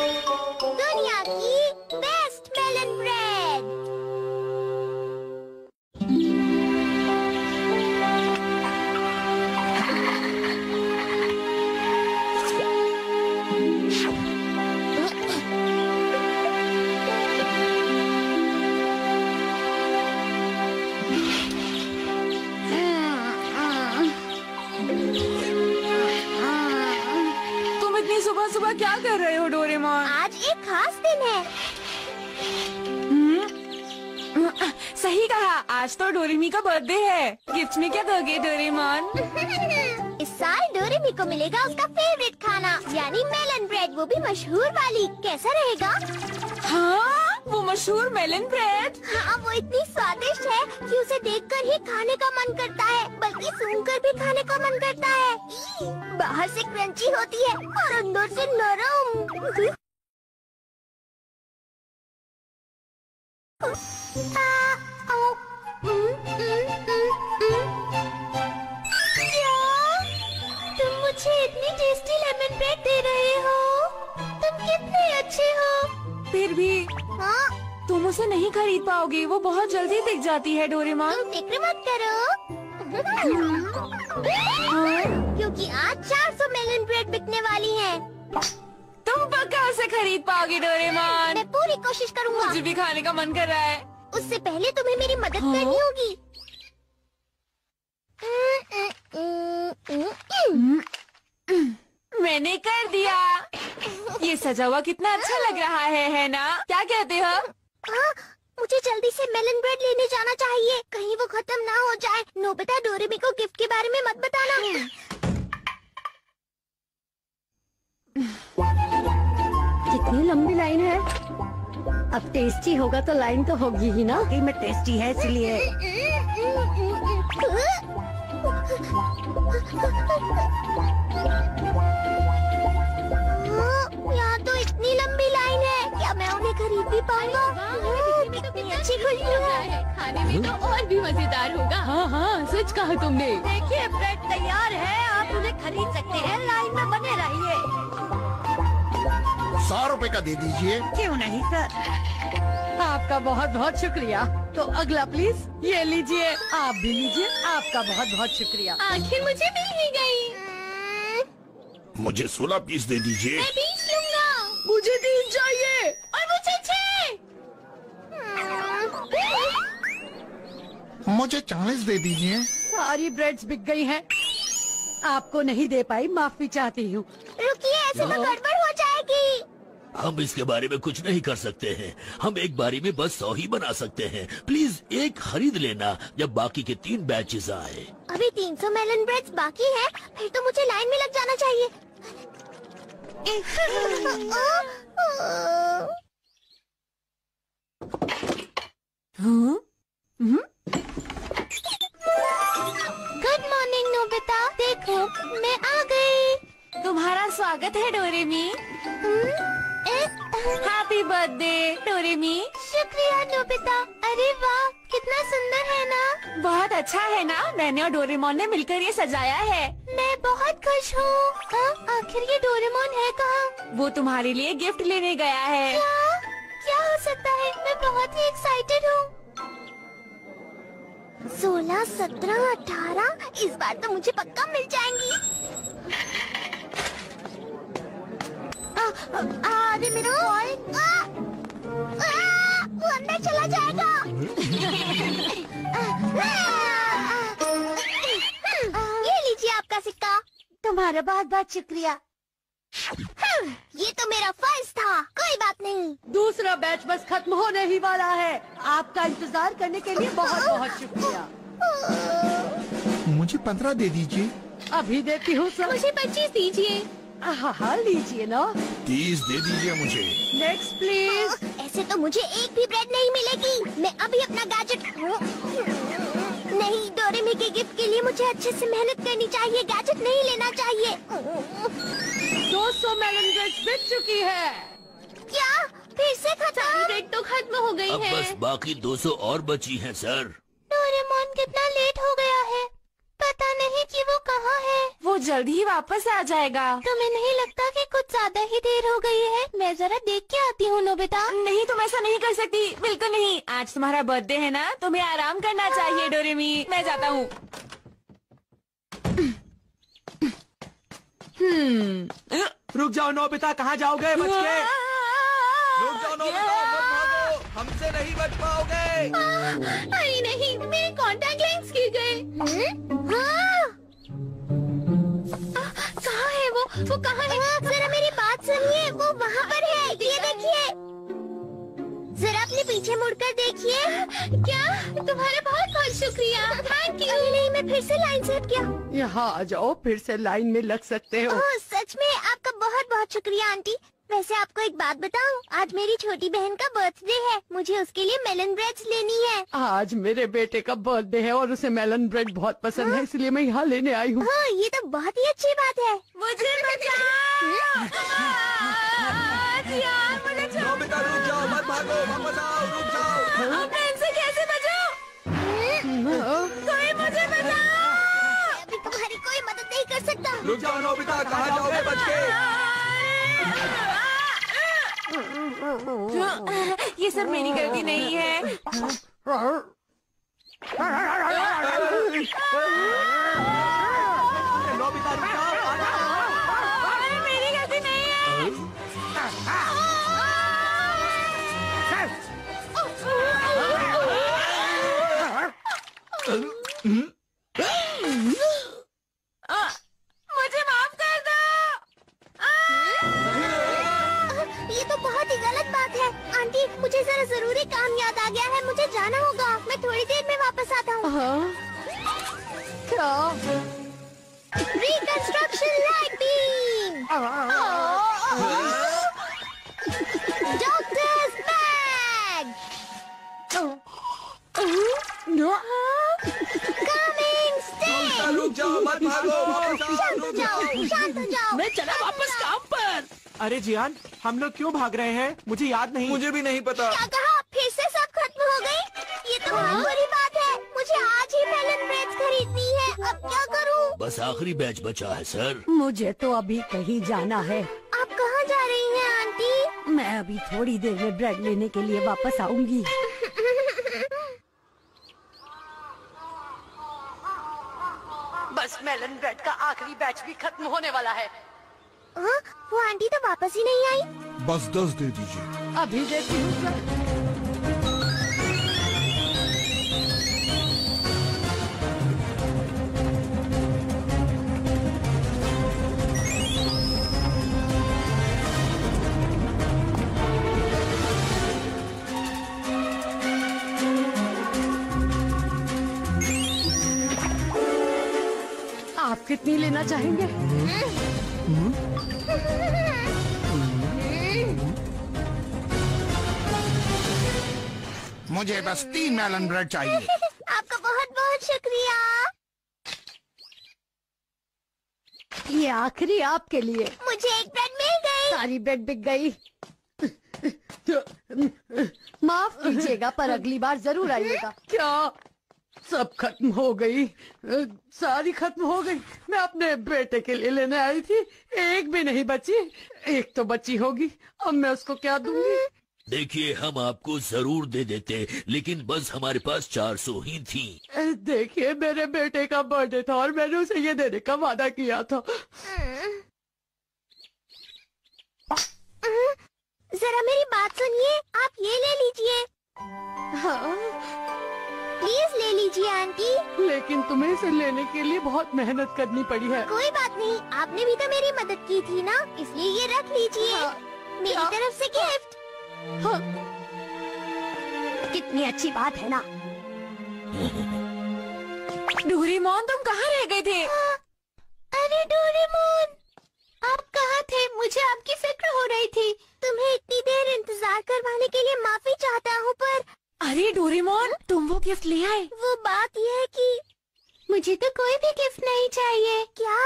दुनिया की best melon bread क्या कर रहे हो? खास दिन है सही कहा। आज तो डोरेमी का बर्थडे है। गिफ्ट में क्या दोगे डोरेमोन? इस साल डोरेमी को मिलेगा उसका फेवरेट खाना यानी मेलन ब्रेड वो भी मशहूर वाली। कैसा रहेगा? हाँ वो मशहूर मेलन ब्रेड हाँ वो इतनी स्वादिष्ट है कि उसे देखकर ही खाने का मन करता है बल्कि सूंघकर भी खाने का मन करता है। बाहर से क्रंची होती है और अंदर से नरम। तुम मुझे इतनी टेस्टी लेमन ब्रेड दे रहे हो। तुम कितने अच्छे हो। फिर भी हाँ। तुम उसे नहीं खरीद पाओगे वो बहुत जल्दी दिख जाती है डोरेमोन। तुम फ़िक्र मत करो। क्योंकि आज 400 मेलन ब्रेड बिकने वाली हैं। तुम पक्का उसे खरीद पाओगे डोरेमोन? मैं पूरी कोशिश करूँगा। मुझे भी खाने का मन कर रहा है। उससे पहले तुम्हें मेरी मदद हाँ? करनी होगी। मैंने कर दिया। ये सजा हुआ कितना अच्छा लग रहा है है ना? क्या कहते हो? हाँ, मुझे जल्दी से मेलन ब्रेड लेने जाना चाहिए। कहीं वो खत्म ना हो जाए। नोबिता डोरेमी को गिफ्ट के बारे में मत बताना। कितनी लंबी लाइन है। अब टेस्टी होगा तो लाइन तो होगी ही ना। में टेस्टी है इसलिए। यहाँ तो इतनी लंबी लाइन है। क्या मैं उन्हें खरीद भी पाऊँगा? कितनी अच्छी खुशबू है। खाने में तो और भी मज़ेदार होगा। हाँ हाँ सच कहा तुमने। देखिए ब्रेड तैयार है। आप उन्हें खरीद सकते हैं। लाइन में बने रहिए। सौ रुपए का दे दीजिए। क्यों नहीं सर? आपका बहुत बहुत शुक्रिया। तो अगला प्लीज़ ये लीजिए। आप भी लीजिए आपका बहुत बहुत शुक्रिया। आखिर मुझे मिल ही गई। मुझे सोलह पीस दे दीजिए। मैं बीस लूँगा। मुझे तीन चाहिए। और मुझे छह। मुझे चालीस दे दीजिए। सारी ब्रेड्स बिक गई हैं। आपको नहीं दे पाई माफ़ी चाहती हूँ। रुकिए ऐसे तो गड़बड़ हो। जाएगी हम इसके बारे में कुछ नहीं कर सकते हैं। हम एक बारी में बस सौ ही बना सकते हैं। प्लीज़ एक खरीद लेना जब बाकी के तीन बैचेस आए। अभी 300 मेलन ब्रेड बाकी है फिर तो मुझे लाइन में लग जाना चाहिए। गुड मॉर्निंग नोबिता देखो मैं आ गई। तुम्हारा स्वागत है डोरेमी हैप्पी बर्थडे डोरेमी शुक्रिया नोबिता अरे वाह कितना सुंदर है ना? बहुत अच्छा है ना? मैंने और डोरेमोन ने मिलकर ये सजाया है। मैं बहुत खुश हूँ। हाँ, आखिर ये डोरेमोन है कहाँ? वो तुम्हारे लिए गिफ्ट लेने गया है। क्या? क्या हो सकता है? मैं बहुत ही एक्साइटेड हूँ। सोलह सत्रह अठारह इस बार तो मुझे पक्का मिल जाएँगी। अरे मेरा आ, वो अंदर चला जाएगा। ये लीजिए आपका सिक्का। तुम्हारा बहुत बहुत शुक्रिया। ये तो मेरा फ़र्ज़ था। कोई बात नहीं। दूसरा बैच बस खत्म होने ही वाला है। आपका इंतज़ार करने के लिए बहुत बहुत शुक्रिया। मुझे पंद्रह दे दीजिए। अभी देती हूँ सर। मुझे पच्चीस दीजिए। हाँ हाँ लीजिए ना। तीस दे दीजिए मुझे। नेक्स्ट प्लीज़ ऐसे तो मुझे एक भी ब्रेड नहीं मिलेगी। मैं अभी अपना गैजेट नहीं डोरेमी के गिफ्ट के लिए मुझे अच्छे से मेहनत करनी चाहिए। गैजेट नहीं लेना चाहिए। 200 मेलन ब्रेड्स बिक चुकी है। क्या? फिर से खत्म? ब्रेड तो खत्म हो गई अब है। बस बाकी 200 और बची हैं सर। डोरेमोन कितना लेट हो गया है? पता नहीं कि वो कहाँ है। वो जल्द ही वापस आ जाएगा। तुम्हें नहीं लगता कि कुछ ज़्यादा ही देर हो गई है। मैं जरा देख के आती हूँ नोबिता नहीं तुम ऐसा नहीं कर सकती। बिल्कुल नहीं। आज तुम्हारा बर्थडे है ना तुम्हें आराम करना चाहिए डोरेमी। मैं जाता हूँ। हम्म। रुक जाओ नोबिता कहाँ जाओगे? बच के। रुक जाओ नोबिता हमसे नहीं बच पाओगे। नहीं। मेरे कॉन्टैक्ट कहाँ है वो वो कहाँ है जरा मेरी बात सुनिए वो वहाँ पर है ये देखिए जरा अपने पीछे मुड़कर देखिए क्या तुम्हारा बहुत बहुत शुक्रिया थैंक यू नहीं मैं फिर से लाइन से गया यहाँ आ जाओ, फिर से लाइन में लग सकते हो। ओह, सच में आपका बहुत बहुत शुक्रिया, आंटी। वैसे आपको एक बात बताऊँ आज मेरी छोटी बहन का बर्थडे है। मुझे उसके लिए मेलन ब्रेड लेनी है। आज मेरे बेटे का बर्थडे है और उसे मेलन ब्रेड बहुत पसंद है इसलिए मैं यहाँ लेने आई हूँ। हाँ ये तो बहुत ही अच्छी बात है। मुझे बचाओ! यार मुझे छोड़ नोबिता रुक जाओ मत भागो वापस आओ रुक जाओ। अब मैं इनसे कैसे बचाऊं? कोई मुझे बचाओ! अभी तुम्हारी कोई मदद नहीं कर सकता। रुक जाओ नोबिता कहाँ जाओगे बच के? ये सब मेरी गलती नहीं है। मेरी गलती नहीं है। हूँ हाँ? रुक जाओ मत भागो शांत हो जाओ जाओ शांत हो जाओ मैं चला वापस काम पर। अरे जियान हम लोग क्यों भाग रहे हैं? मुझे याद नहीं। मुझे भी नहीं पता। क्या कहा? फिर से सब खत्म हो गई? ये तो बहुत बस आखिरी बैच बचा है सर। मुझे तो अभी कहीं जाना है। आप कहाँ जा रही हैं आंटी? मैं अभी थोड़ी देर में ब्रेड लेने के लिए वापस आऊँगी। बस मेलन ब्रेड का आखिरी बैच भी खत्म होने वाला है। हाँ, वो आंटी तो वापस ही नहीं आई। बस दस दे दीजिए। अभी देती हूँ कितनी लेना चाहेंगे? मुझे बस तीन मेलन ब्रेड चाहिए। आपका बहुत बहुत शुक्रिया। ये आखिरी आपके लिए। मुझे एक ब्रेड मिल गई। सारी ब्रेड बिक गई। माफ़ कीजिएगा पर अगली बार ज़रूर आइएगा। क्या? सब खत्म हो गई। सारी खत्म हो गई। मैं अपने बेटे के लिए लेने आई थी। एक भी नहीं बची। एक तो बची होगी। अब मैं उसको क्या दूँगी? देखिए हम आपको ज़रूर दे देते लेकिन बस हमारे पास चार सौ ही थी। देखिए मेरे बेटे का बर्थडे था और मैंने उसे ये देने का वादा किया था। जरा मेरी बात सुनिए। आप ये लीजिए आंटी। लेकिन तुम्हें इसे लेने के लिए बहुत मेहनत करनी पड़ी है। कोई बात नहीं आपने भी तो मेरी मदद की थी ना? इसलिए ये रख लीजिए। हाँ, मेरी क्या? तरफ़ से गिफ्ट। हाँ, कितनी अच्छी बात है ना? डोरेमोन तुम कहाँ रह गए थे? अरे डोरेमोन आप कहाँ थे? मुझे आपकी फ़िक्र हो रही थी। तुम्हें इतनी देर इंतज़ार करवाने के लिए माफ़ी चाहता हूँ पर अरे डोरेमोन तुम वो गिफ्ट ले आए वो बात यह है कि मुझे तो कोई भी गिफ्ट नहीं चाहिए क्या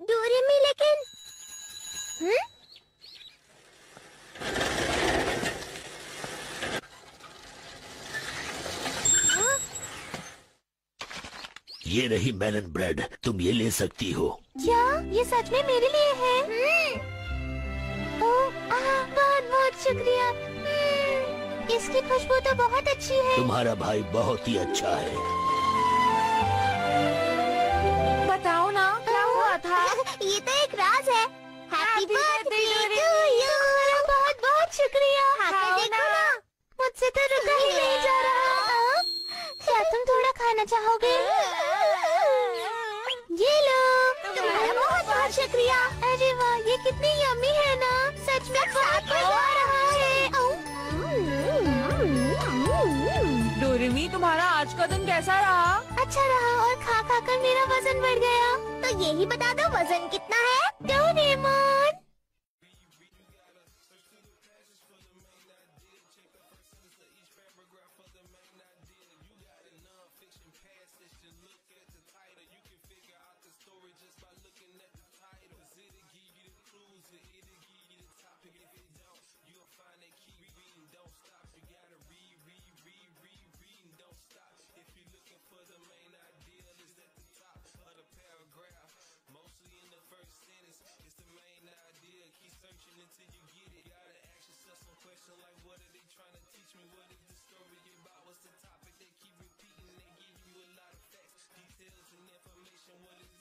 डोरेमी लेकिन हम्म? ये रही मेलन ब्रेड तुम ये ले सकती हो। क्या? ये सच में मेरे लिए है? ओह, आह, बहुत बहुत शुक्रिया। हम्म, इसकी खुशबू तो बहुत अच्छी है। तुम्हारा भाई बहुत ही अच्छा है। बताओ ना क्या हुआ था? ये तो एक राज है। हैप्पी बर्थडे टू यू बहुत बहुत शुक्रिया। खाकर देखो ना। मुझसे तो रुका ही नहीं जा रहा। हाँ? क्या तुम थोड़ा खाना चाहोगे ये लो तुम्हारा बहुत शुक्रिया। अरे वाह ये कितनी यम्मी है ना। सच में बहुत मज़ा आ रहा है। डोरेमी तुम्हारा आज का दिन कैसा रहा? अच्छा रहा और खा खा कर मेरा वज़न बढ़ गया। तो यही बता दो वज़न कितना So like, what are they trying to teach me? What is the story about? What's the topic they keep repeating? They give you a lot of facts, details, and information. What is